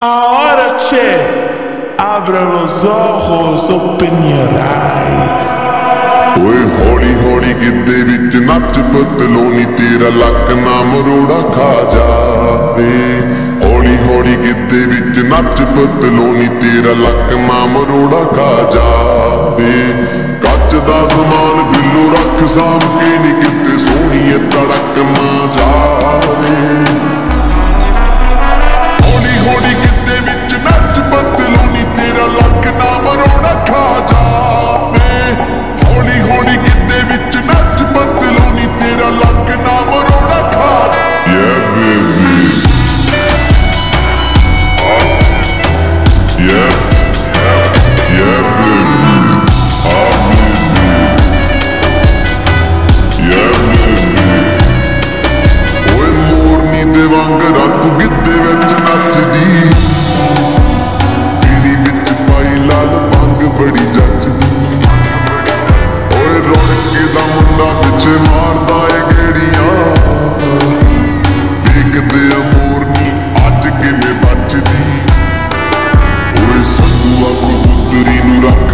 Ahora che, los ojos, open ਓਏ ਹੌਲੀ ਹੌਲੀ ਗਿੱਦੇ ਵਿੱਚ ਨੱਚ ਪਤਲੋਨੀ ਤੇਰਾ ਲੱਕ ਨਾ ਮਰੋੜਾ ਖਾ ਜਾਵੇ। ਹੌਲੀ ਹੌਲੀ ਗਿੱਦੇ ਵਿੱਚ ਨੱਚ ਪਤਲੋਨੀ ਤੇਰਾ ਲੱਕ ਨਾ ਮਰੋੜਾ ਖਾ ਜਾਵੇ। ਕੱਚ ਦਾ ਸਮਾਨ ਬਿੱਲੂ ਰੱਖ ਸਾਂਭ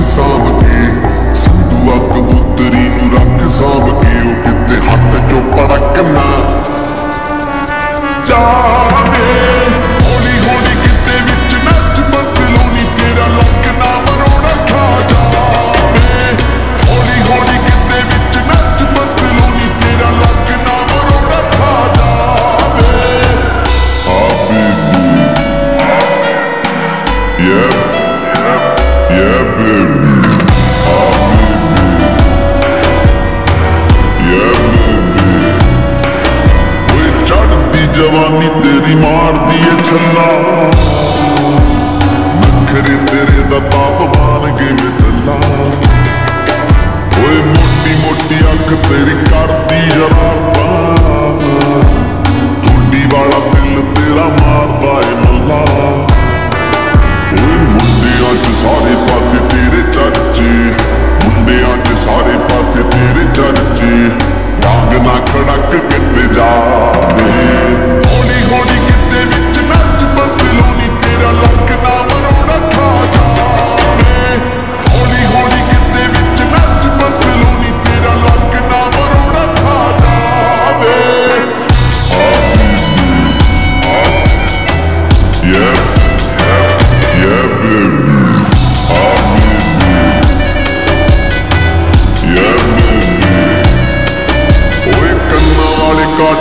ਸਾਂਭ ਕੇ ਸੰਧੂਆ ਕਬੂਤਰੀ ਨੂੰ ਰੱਖ ਸਾਂਭ ਕੇ ਉਹ ਕਿਤੇ ਹੱਥ ਚੋਂ ਪੜਕ ਨਾ ਜਾਵੇ। ਹੌਲੀ ਹੌਲੀ ਕਿਤੇ ਵਿੱਚ ਨੱਚ ਬਦਲੋਨੀ ਤੇਰਾ ਲੱਕ ਨਾ ਮਰੋੜਾ ਖਾ ਜਾਵੇ। ਹੌਲੀ ਹੌਲੀ ਕਿਤੇ ਵਿੱਚ ਨੱਚ ਬਦਲੋਨੀ ਤੇਰਾ ਲੱਕ ਨਾ ਮਰੋੜਾ ਖਾ ਜਾਵੇ। ਆ ਬੀਬੀ Yeah, जवानी तेरी मार दिए छल्ला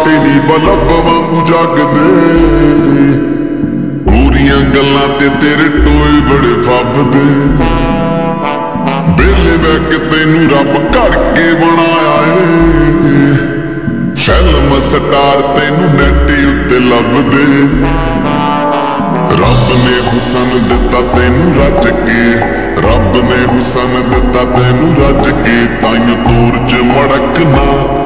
ਵਾਲੇ ਕਾਟੇ ਬਲਬ ਵਾਂਗੂ ਜਗਦੇ। ਪੂਰੀਆਂ ਗੱਲਾਂ ਤੇ ਤੇਰੇ ਟੋਏ ਬੜੇ ਫੱਬਦੇ ਬੇਲੇ ਬੈ ਤੈਨੂੰ ਰੱਬ ਘੜ ਬਣਾਇਆ ਏ। ਫਿਲਮ ਸਟਾਰ ਤੈਨੂੰ ਨੈਟ ਉੱਤੇ ਲੱਭਦੇ। ਰੱਬ ਨੇ ਹੁਸਨ ਦਿੱਤਾ ਤੈਨੂੰ ਰੱਜ ਕੇ। ਰੱਬ ਨੇ ਹੁਸਨ ਦਿੱਤਾ ਤੈਨੂੰ ਰੱਜ ਕੇ। ਤਾਈਂ ਤੂਰ ਚ ਮੜਕਣਾ।